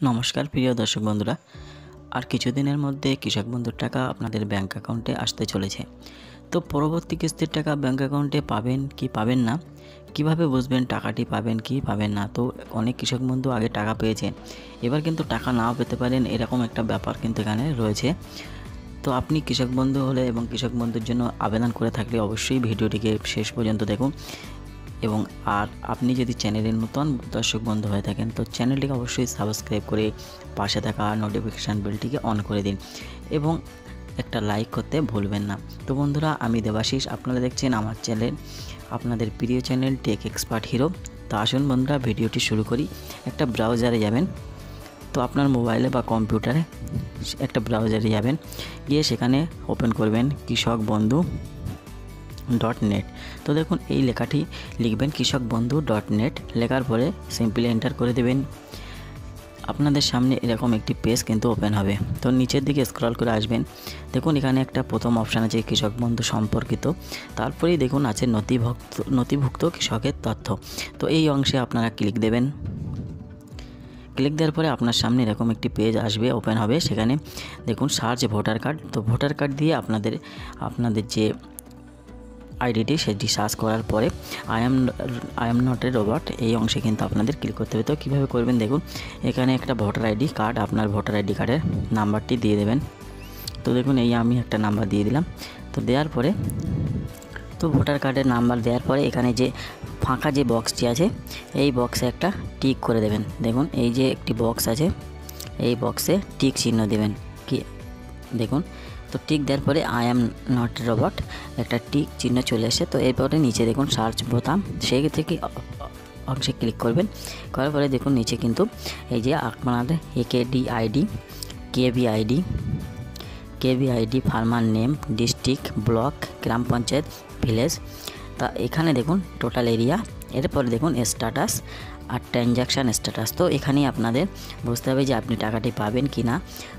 নমস্কার, প্রিয় দর্শক বন্ধুরা। আর কিছুদিনের মধ্যে কৃষক বন্ধুর টাকা আপনাদের ব্যাংক অ্যাকাউন্টে আসতে চলেছে। তো পরবর্তী কিস্তির টাকা ব্যাংক অ্যাকাউন্টে পাবেন কি পাবেন না? কীভাবে বুঝবেন টাকাটি পাবেন, কি পাবেন না? তো অনেক কৃষক বন্ধু আগে টাকা পেয়েছে। এবার কিন্তু টাকা নাও পেতে পারেন, এরকম একটা ব্যাপার কিন্তু এখানে রয়েছে। তো আপনি কৃষক বন্ধু হলে এবং কৃষক বন্ধুর জন্য আবেদন করে থাকলে অবশ্যই ভিডিওটিকে শেষ পর্যন্ত দেখুন। এবং আর আপনি যদি চ্যানেলের নতুন দর্শক বন্ধু হয়ে থাকেন, তো চ্যানেলটিকে অবশ্যই সাবস্ক্রাইব করে পাশে থাকা নোটিফিকেশান বেলটিকে অন করে দিন এবং একটা লাইক করতে ভুলবেন না। তো বন্ধুরা, আমি দেবাশিস, আপনারা দেখছেন আমার চ্যানেল, আপনাদের প্রিয় চ্যানেল টেক এক্সপার্ট হিরো তো আসুন বন্ধুরা, ভিডিওটি শুরু করি। একটা ব্রাউজারে যাবেন, তো আপনার মোবাইলে বা কম্পিউটারে একটা ব্রাউজারে যাবেন, গিয়ে সেখানে ওপেন করবেন কৃষক বন্ধু। ডট নেট তো দেখুন, এই লেখাটি লিখবেন কৃষক বন্ধু ডট নেট লেখার পরে সিম্পলি এন্টার করে দেবেন। আপনাদের সামনে এরকম একটি পেজ কিন্তু ওপেন হবে। তো নিচের দিকে স্ক্রল করে আসবেন। দেখুন, এখানে একটা প্রথম অপশান আছে কৃষক বন্ধু সম্পর্কিত। তারপরেই দেখুন আছে নথিভুক্ত নথিভুক্ত কৃষকের তথ্য। তো এই অংশে আপনারা ক্লিক দেবেন। ক্লিক দেওয়ার পরে আপনার সামনে এরকম একটি পেজ আসবে ওপেন হবে। সেখানে দেখুন সার্চ ভোটার কার্ড তো ভোটার কার্ড দিয়ে আপনাদের আপনাদের যে আইডিটি সেটি সার্চ করার পরে I am I am not a robot এই অংশে কিন্তু আপনাদের ক্লিক করতে হবে। তো কীভাবে করবেন দেখুন, এখানে একটা ভোটার আইডি কার্ড, আপনার ভোটার আইডি কার্ডের নাম্বারটি দিয়ে দেবেন। তো দেখুন, এই আমি একটা নাম্বার দিয়ে দিলাম। তো দেওয়ার পরে, তো ভোটার কার্ডের নাম্বার দেওয়ার পরে এখানে যে ফাঁকা যে বক্সটি আছে, এই বক্সে একটা টিক করে দেবেন। দেখুন, এই যে একটি বক্স আছে, এই বক্সে টিক চিহ্ন দেবেন। কি, দেখুন তো টিক দেওয়ার পরে আই এম নট রোবট একটা টিক চিহ্ন চলে আসে। তো এরপরে নিচে দেখুন সার্চ বোতাম। সেই থেকে অংশে ক্লিক করবেন। করার পরে দেখুন নিচে কিন্তু এই যে আপনাদের AKD ID KB ID KB ID farmer name district block gram panchayat village তা এখানে দেখুন টোটাল এরিয়া এরপরে দেখুন স্ট্যাটাস আর ট্রানজ্যাকশান স্ট্যাটাস তো এখানেই আপনাদের বুঝতে হবে যে আপনি টাকাটি পাবেন কি না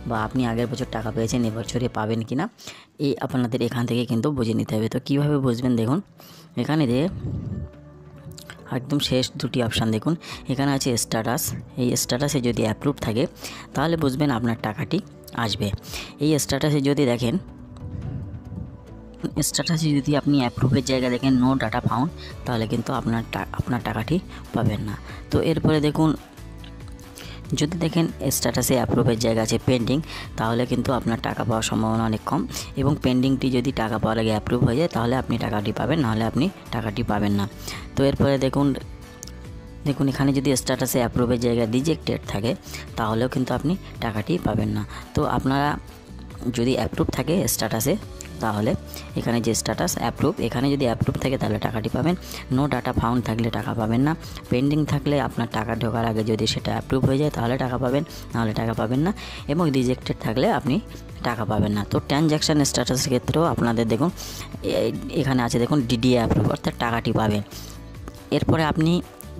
বা আপনি আগের বছর টাকা পেয়েছেন এবছরে পাবেন কি না এই আপনাদের এখান থেকে কিন্তু বুঝে নিতে হবে। তো কীভাবে বুঝবেন দেখুন, এখানে দিয়ে একদম শেষ দুটি অপশান দেখুন। এখানে আছে স্ট্যাটাস এই স্ট্যাটাসে যদি অ্যাপ্রুভ থাকে, তাহলে বুঝবেন আপনার টাকাটি আসবে। এই স্ট্যাটাসে যদি দেখেন স্ট্যাটাসে যদি আপনি অ্যাপ্রুভের জায়গা দেখেন নো ডাটা ফাউন্ড তাহলে কিন্তু আপনার আপনার টাকাটি পাবেন না। তো এরপরে দেখুন, যদি দেখেন স্ট্যাটাসে অ্যাপ্রুভের জায়গা আছে পেন্ডিং তাহলে কিন্তু আপনার টাকা পাওয়ার সম্ভাবনা অনেক কম। এবং পেন্ডিংটি যদি টাকা পাওয়ার আগে অ্যাপ্রুভ হয়ে যায়, তাহলে আপনি টাকাটি পাবেন, নাহলে আপনি টাকাটি পাবেন না। তো এরপরে দেখুন দেখুন এখানে যদি স্ট্যাটাসে অ্যাপ্রুভের জায়গায় রিজেক্টেড থাকে, তাহলেও কিন্তু আপনি টাকাটি পাবেন না। তো আপনারা যদি অ্যাপ্রুভ থাকে স্ট্যাটাসে তাহলে এখানে যে স্ট্যাটাস অ্যাপ্রুভ এখানে যদি অ্যাপ্রুভ থাকে তাহলে টাকাটি পাবেন। নো ডাটা ফাউন্ড থাকলে টাকা পাবেন না। পেন্ডিং থাকলে আপনার টাকা ঢোকার আগে যদি সেটা অ্যাপ্রুভ হয়ে যায় তাহলে টাকা পাবেন, নাহলে টাকা পাবেন না। এবং রিজেক্টেড থাকলে আপনি টাকা পাবেন না। তো ট্রানজ্যাকশান স্ট্যাটাসের ক্ষেত্রেও আপনাদের দেখুন এখানে আছে দেখুন ডিডিএ অ্যাপ্রুভ অর্থাৎ টাকাটি পাবেন। এরপরে আপনি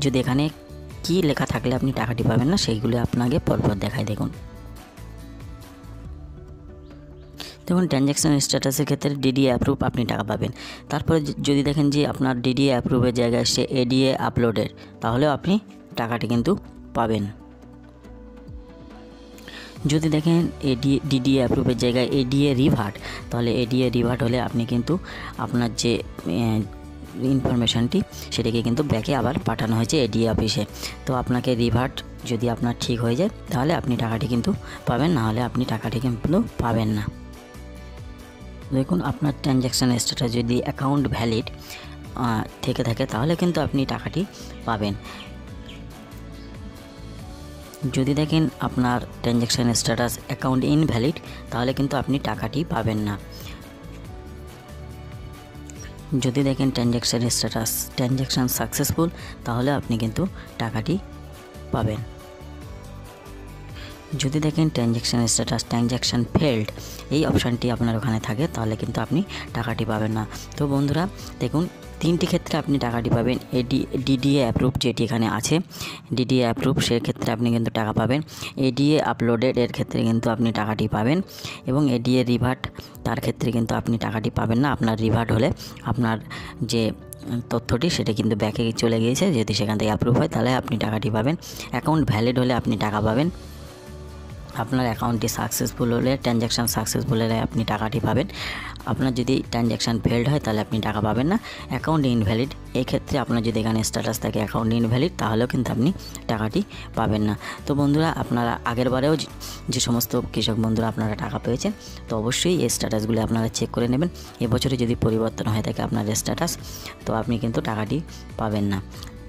যদি এখানে কি লেখা থাকলে আপনি টাকাটি পাবেন না, সেইগুলো আপনাকে পরপর দেখায় দেখুন। দেখুন ট্রানজ্যাকশান স্ট্যাটাসের ক্ষেত্রে ডিডি অ্যাপ্রুভ আপনি টাকা পাবেন। তারপরে যদি দেখেন যে আপনার ডিডি অ্যাপ্রুভের জায়গায় সে এডিএ আপলোডের তাহলেও আপনি টাকাটি কিন্তু পাবেন। যদি দেখেন এডি ডিডিএ অ্যাপ্রুভের জায়গায় এডিএ রিভার্ট তাহলে এডিএ রিভার্ট হলে আপনি কিন্তু আপনার যে ইনফরমেশানটি সেটাকে কিন্তু ব্যাকে আবার পাঠানো হয়েছে এডিএ অফিসে তো আপনাকে রিভার্ট যদি আপনার ঠিক হয়ে যায়, তাহলে আপনি টাকাটি কিন্তু পাবেন নাহলে আপনি টাকাটি কিন্তু পাবেন না। দেখুন, আপনার ট্রানজ্যাকশান স্ট্যাটাস যদি অ্যাকাউন্ট ভ্যালিড থেকে থাকে, তাহলে কিন্তু আপনি টাকাটি পাবেন। যদি দেখেন আপনার ট্রানজ্যাকশান স্ট্যাটাস অ্যাকাউন্ট ইনভ্যালিড তাহলে কিন্তু আপনি টাকাটি পাবেন না। যদি দেখেন ট্রানজ্যাকশান স্ট্যাটাস ট্রানজ্যাকশান সাকসেসফুল তাহলে আপনি কিন্তু টাকাটি পাবেন। যদি দেখেন ট্রানজ্যাকশান স্ট্যাটাস ট্রানজ্যাকশান ফেল্ড এই অপশানটি আপনার ওখানে থাকে, তাহলে কিন্তু আপনি টাকাটি পাবেন না। তো বন্ধুরা, দেখুন, তিনটি ক্ষেত্রে আপনি টাকাটি পাবেন। এডি ডিডিএ অ্যাপ্রুভ যেটি এখানে আছে ডিডিএ অ্যাপ্রুভ সেক্ষেত্রে আপনি কিন্তু টাকা পাবেন। এডিএ আপলোডেড এর ক্ষেত্রে কিন্তু আপনি টাকাটি পাবেন। এবং এডিএ রিভার্ট তার ক্ষেত্রে কিন্তু আপনি টাকাটি পাবেন না। আপনার রিভার্ট হলে আপনার যে তথ্যটি, সেটা কিন্তু ব্যাকে চলে গিয়েছে। যদি সেখান থেকে অ্যাপ্রুভ হয়, তাহলে আপনি টাকাটি পাবেন। অ্যাকাউন্ট ভ্যালিড হলে আপনি টাকা পাবেন। আপনার অ্যাকাউন্টটি সাকসেসফুল হলে ট্রানজ্যাকশান সাকসেসফুল হলে আপনি টাকাটি পাবেন। আপনার যদি ট্রানজ্যাকশান ফেলড হয়, তাহলে আপনি টাকা পাবেন না। অ্যাকাউন্ট ইনভ্যালিড এই ক্ষেত্রে আপনার যদি এখানে স্ট্যাটাস থাকে অ্যাকাউন্ট ইনভ্যালিড তাহলেও কিন্তু আপনি টাকাটি পাবেন না। তো বন্ধুরা, আপনারা আগের বারেও যে- যে সমস্ত কৃষক বন্ধুরা আপনারা টাকা পেয়েছেন, তো অবশ্যই এই স্ট্যাটাসগুলি আপনারা চেক করে নেবেন। এবছরে যদি পরিবর্তন হয়ে থাকে আপনার স্ট্যাটাস তো আপনি কিন্তু টাকাটি পাবেন না।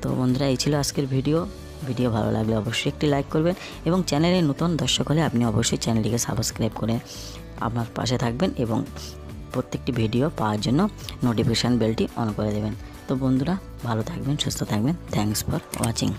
তো বন্ধুরা, এই ছিল আজকের ভিডিও ভিডিও ভালো লাগলে অবশ্যই একটি লাইক করবেন এবং চ্যানেলে নতুন দর্শক হলে আপনি অবশ্যই চ্যানেলটিকে সাবস্ক্রাইব করে আমার পাশে থাকবেন এবং প্রত্যেকটি ভিডিও পাওয়ার জন্য নোটিফিকেশান বেলটি অন করে দেবেন। তো বন্ধুরা, ভালো থাকবেন, সুস্থ থাকবেন। Thanks for watching